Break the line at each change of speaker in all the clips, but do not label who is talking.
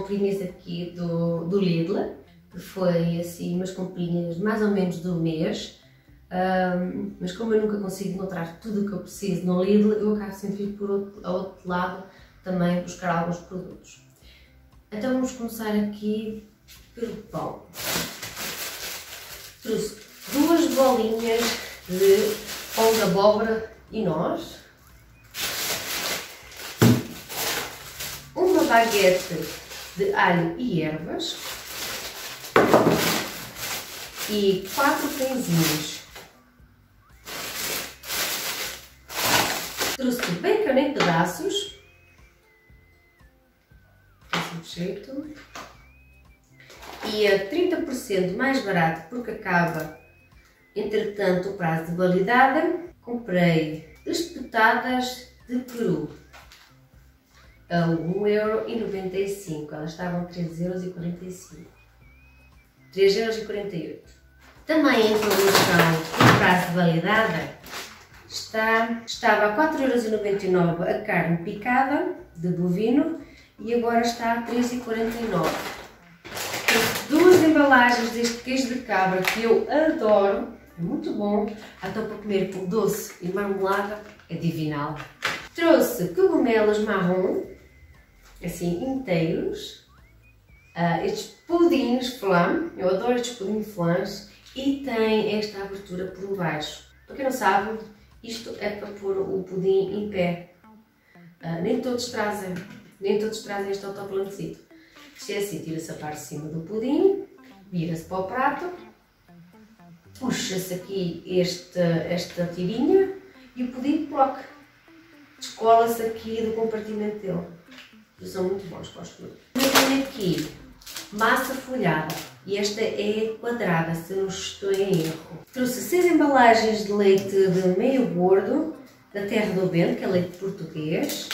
Comprinhas aqui do, do Lidl, que foi assim umas comprinhas mais ou menos do mês. Um, mas como eu nunca consigo encontrar tudo o que eu preciso no Lidl, eu acabo sempre por outro, ao outro lado também buscar alguns produtos. Então vamos começar aqui pelo pão. Trouxe duas bolinhas de pão de abóbora e nós. Uma baguete de alho e ervas. E quatro pãezinhos. Trouxe bacon em pedaços. Jeito. E a 30% mais barato porque acaba, entretanto, o prazo de validade. Comprei espetadas de peru a 1,95€. Elas estavam 3,45€. 3,48€. Também em promoção no prazo de validade está, estava a 4,99€ a carne picada de bovino e agora está a 3,49€. Duas embalagens deste queijo de cabra que eu adoro, é muito bom, então para comer com doce e marmelada é divinal. Trouxe cogumelos marrom, assim inteiros, uh, estes pudins flan, eu adoro estes pudins flans, e tem esta abertura por baixo. Para quem não sabe, isto é para pôr o pudim em pé. Uh, nem todos trazem, nem todos trazem este autoplancito. Isto é assim, tira-se a parte de cima do pudim, vira-se para o prato, puxa-se aqui este, esta tirinha e o pudim coloca. Descola-se aqui do compartimento dele. São muito bons, gosto muito. Eu tenho aqui massa folhada e esta é quadrada, se não estou em erro. Trouxe seis embalagens de leite de meio gordo da Terra do Bento, que é leite português.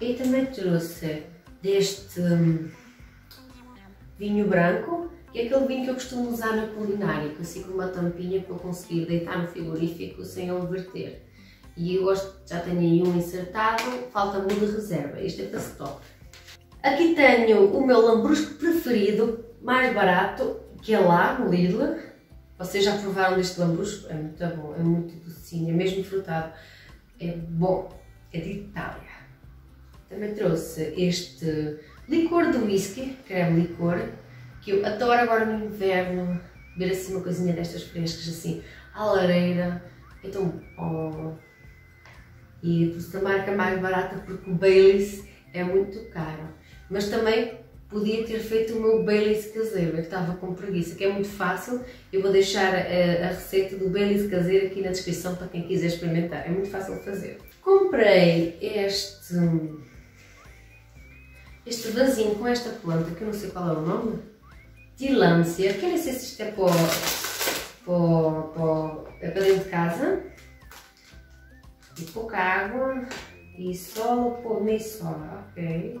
E também trouxe deste hum, vinho branco, que é aquele vinho que eu costumo usar na culinária, assim com uma tampinha para conseguir deitar no frigorífico sem ele verter. E eu gosto, já tenho aí um insertado, falta-me de reserva, este é para stock. Aqui tenho o meu lambrusco preferido, mais barato, que é lá no Lidl. Vocês já provaram deste lambrusco? É muito bom, é muito docinho, é mesmo frutado. É bom, é de Itália. Também trouxe este licor de whisky, creme licor, que eu adoro agora no inverno, beber assim uma coisinha destas frescas, assim, à lareira, é tão bom. E trouxe a marca mais barata porque o Baileys é muito caro. Mas também podia ter feito o meu Baileys caseiro, eu estava com preguiça, que é muito fácil. Eu vou deixar a, a receita do Baileys caseiro aqui na descrição para quem quiser experimentar, é muito fácil de fazer. Comprei este este vasinho com esta planta, que eu não sei qual é o nome, Tilância, que eu não sei se isto é para, para, para, é para dentro de casa, e pouca água, e só por meio sola, ok?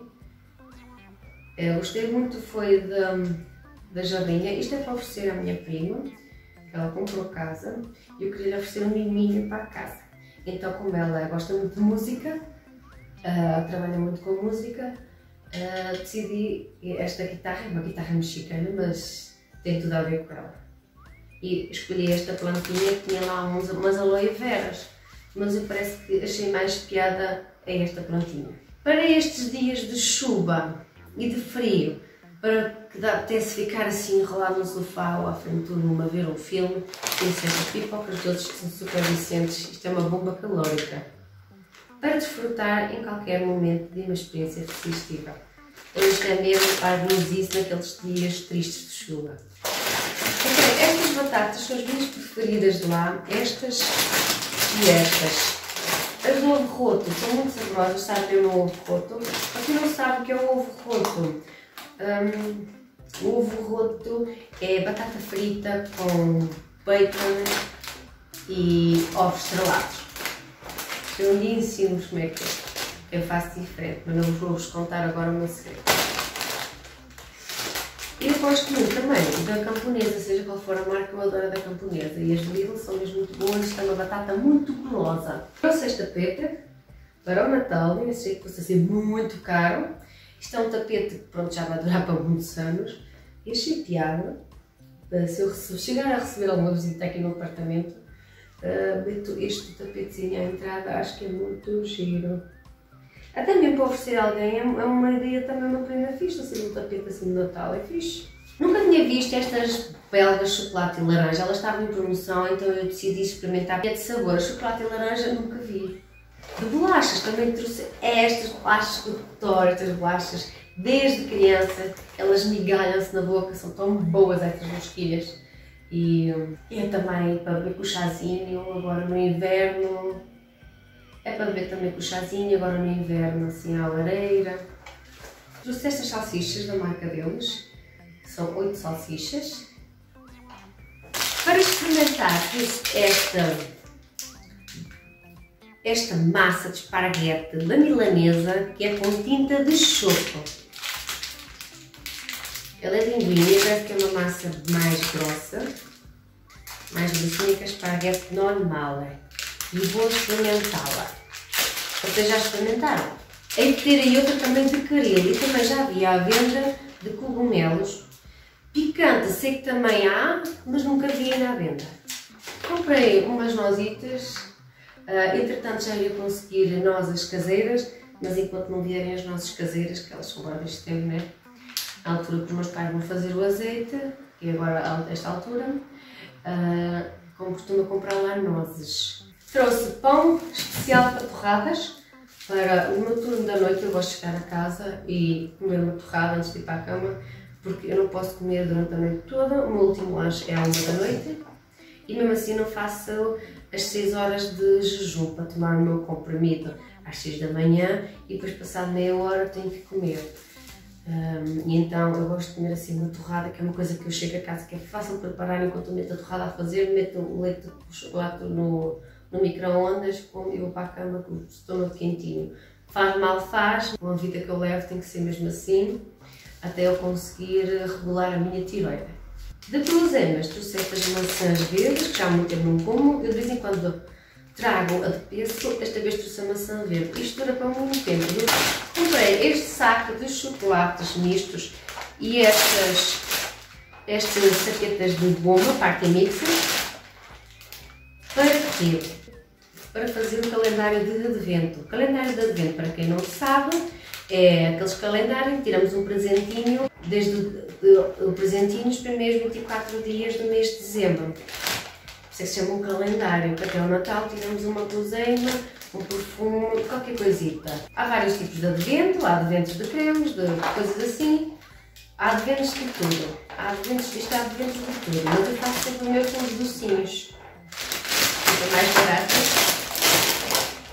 Eu gostei muito foi da, da jarrinha, isto é para oferecer à minha prima, que ela comprou casa, e eu queria oferecer um miminho para a casa. Então como ela gosta muito de música, uh, trabalha muito com música, uh, decidi esta guitarra, é uma guitarra mexicana, mas tem tudo a ver com ela. E escolhi esta plantinha tinha lá uns, umas aloe veras, mas eu parece que achei mais piada a esta plantinha. Para estes dias de chuva e de frio, para que dá, apetece ficar assim enrolado no sofá ou à frente do mundo a ver um filme, tem estas pipocas todos que são super decentes, isto é uma bomba calórica para desfrutar em qualquer momento de uma experiência festiva. É mesmo para isso naqueles dias tristes de chuva. Então, estas batatas são as minhas preferidas de lá, estas e estas. As do ovo roto são muito saborosas, sabem o ovo roto. Para quem não sabe o que é o ovo roto, um, o ovo roto é batata frita com bacon e ovos estrelados. Eu lhe ensino como é que é. Eu faço diferente, mas não vou-vos contar agora o meu segredo. Eu gosto muito também da camponesa, seja qual for a marca, eu adoro da camponesa. E as Lidl são mesmo muito boas, isto é uma batata muito golosa. Trouxe este tapete para o Natal, eu sei que custa ser muito caro. Isto é um tapete que pronto, já vai durar para muitos anos. E achei piada, se eu chegar a receber alguma visita aqui no apartamento, uh, meto este tapetezinho à entrada, acho que é muito giro. Até mesmo para oferecer alguém é, é uma ideia também uma prenda fixe, assim, um tapete assim de Natal, é fixe. Nunca tinha visto estas belgas chocolate e laranja, elas estavam em promoção, então eu decidi experimentar. É de sabor, chocolate e laranja nunca vi. De bolachas, também trouxe estas bolachas com estas bolachas, desde criança, elas migalham-se na boca, são tão boas estas mosquilhas. E é também para beber com o chazinho, agora no inverno, é para beber também com o chazinho, agora no inverno, assim à lareira. Trouxe estas salsichas da marca deles, são 8 salsichas. Para experimentar esta, esta massa de esparguete da milanesa, que é com tinta de choco. Ela é linguinha, parece que é uma massa mais grossa, mais grossinha que a esparguete normal. E vou experimentá-la. Vocês já experimentaram? Hei de ter aí outra também de caril e também já havia à venda de cogumelos. Picante sei que também há, mas nunca vi ainda à venda. Comprei umas nozitas, uh, entretanto já ia conseguir nozes caseiras, mas enquanto não vierem as nozes caseiras, que elas são agora deste tempo, né? À altura que os meus pais vão fazer o azeite, que é agora a esta altura, uh, como costumo comprar lá nozes. Trouxe pão especial para torradas. Para o meu turno da noite, eu gosto de chegar a casa e comer uma torrada antes de ir para a cama, porque eu não posso comer durante a noite toda. O meu último lanche é à uma da noite e mesmo assim não faço as 6 horas de jejum para tomar o meu comprimido às 6 da manhã e depois passado meia hora tenho que comer. Um, e então eu gosto de comer assim uma torrada, que é uma coisa que eu chego a casa que é fácil de preparar enquanto meto a torrada a fazer, meto o leite de chocolate no, no micro-ondas e vou para a cama com o estômago quentinho. Faz mal, faz, com a vida que eu levo tem que ser mesmo assim, até eu conseguir regular a minha tiroide. De guloseimas, trouxe estas maçãs verdes, que já há muito tempo não como, eu de vez em quando trago a de peso, esta vez trouxe a maçã verde. Isto dura para muito tempo. Eu comprei este saco de chocolates mistos e estas, estas saquetas de bomba, parte mixer, para quê? Para fazer o calendário de advento. O calendário de advento, para quem não sabe, é aqueles calendários que tiramos um presentinho desde o, presentinho nos primeiros 24 dias do mês de dezembro. Isso é que se chama um calendário, até o Natal tiramos uma cozeima, um perfume, qualquer coisita. Há vários tipos de advento, há adventos de cremes, de coisas assim. Há adventos de tudo. Há adventos disto, há adventos de tudo. Mas eu faço sempre o meu com os docinhos. Fica mais barato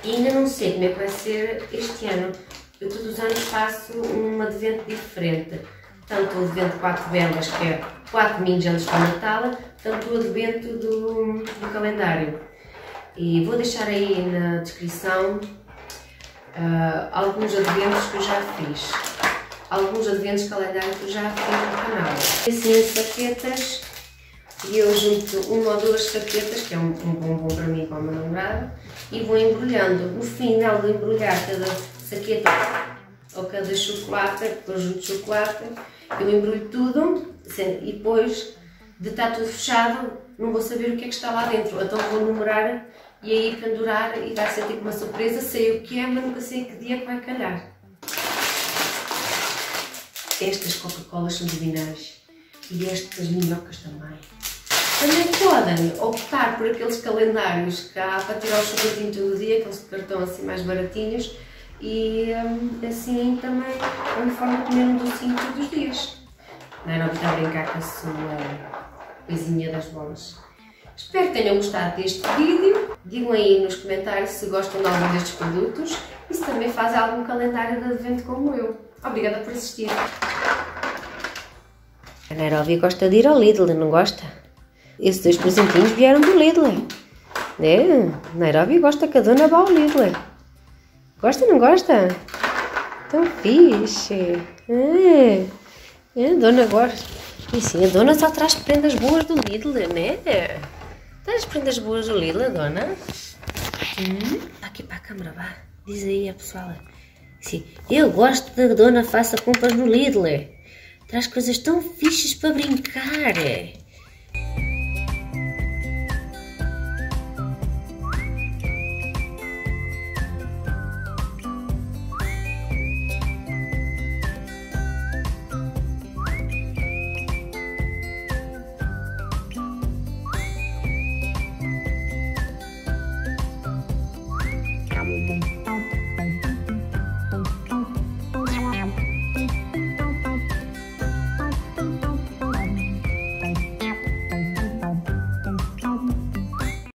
e ainda não sei como é que vai ser este ano. Eu todos os anos faço um advento diferente. Tanto o advento 4 velas, que é 4 domingos antes do Natal, tanto o advento do, do calendário. E vou deixar aí na descrição uh, alguns adventos que eu já fiz. Alguns adventos calendário que eu já fiz no canal. Assim, saquetas e eu junto uma ou duas saquetas, que é um, um bombom para mim e para o meu namorado, e vou embrulhando. No final de embrulhar cada saqueta ou cada chocolate, conjunto de chocolate, eu embrulho tudo e depois de estar tudo fechado, não vou saber o que é que está lá dentro. Então vou numerar e aí pendurar e vai ser tipo uma surpresa. Sei o que é, mas nunca sei que dia que vai calhar. Estas Coca-Colas são divinais e estas minhocas também. Também podem optar por aqueles calendários que há para tirar o chocolatinho todo dia, aqueles de cartão assim mais baratinhos, e hum, assim também é uma forma de comer um docinho todos os dias. Não é? Não está a brincar com a sua coisinha das bolas. Espero que tenham gostado deste vídeo. Digam aí nos comentários se gostam de algum destes produtos e se também fazem algum calendário de advento como eu. Obrigada por assistir. A Nairobi gosta de ir ao Lidl, não gosta? Esses dois presentinhos vieram do Lidl. Né? Nairobi gosta que a dona vá ao Lidl. Gosta ou não gosta? Tão fixe. É. é, a dona gosta. E sim, a dona só traz prendas boas do Lidl, né? Traz prendas boas do Lidl, dona? Hum? Aqui para a câmera, vá. Diz aí a pessoal. Sim, eu gosto da dona faça compras no Lidl. Traz coisas tão fixes para brincar.